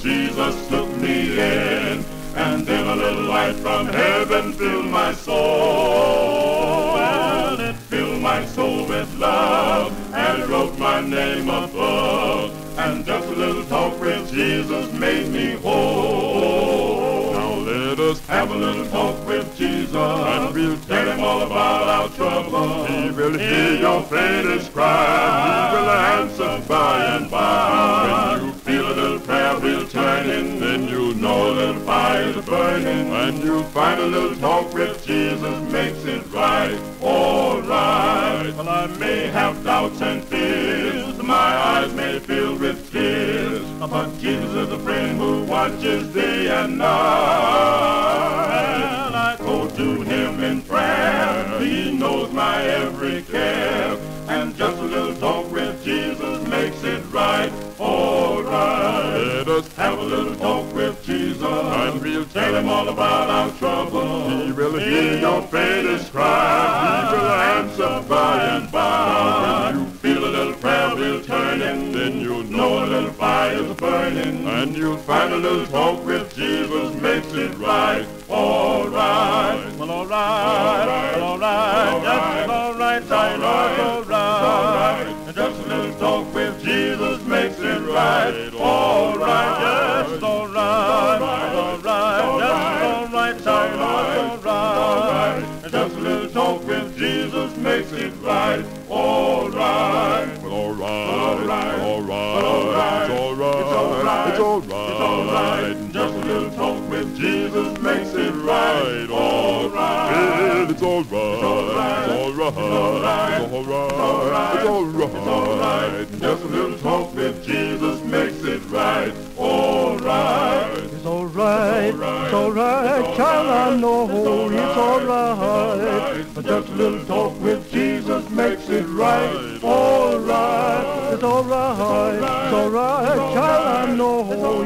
Jesus took me in, and then a little light from heaven filled my soul. And it filled my soul with love, and it wrote my name above. And just a little talk with Jesus made me whole. Now let us have a little talk with Jesus, and we'll tell him all about our trouble. He will hear your faintest cry. And you'll find a little talk with Jesus makes it right. All right. Well, I may have doubts and fears. My eyes may fill with tears. But Jesus is a friend who watches day and night. I go to him in prayer. He knows my every care. And just a little talk with Jesus makes it right. All right. Let us have a little talk tell him all about our trouble. He will hear your faintest cry. He will answer by and by. When you feel a little prayer wheel turning, then you'll know a little fire's burning. And you'll find a little talk with Jesus makes it right. All right. Well, all right. Well, It's all right. It's all right. Just a little talk with Jesus makes it right. All right. It's all right. It's all right. It's all right. It's all right. It's all right. It's all right. Just a little talk with Jesus makes it right. All right. It's all right, it's all right, child, I know it's all right. Just a little talk with Jesus makes it right. All right, it's all right, it's all right, child, I know it's all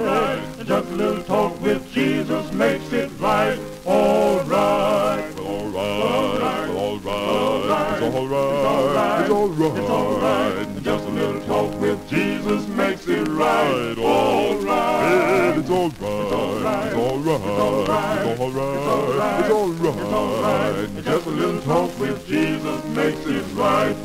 right. Just a little talk with Jesus makes it right. All right. All right, all right, it's all right, it's all right, it's all right. Just a little talk with Jesus makes it right. All right, it's all right, it's all right, it's all right, it's all right. Just a little talk with Jesus makes it right.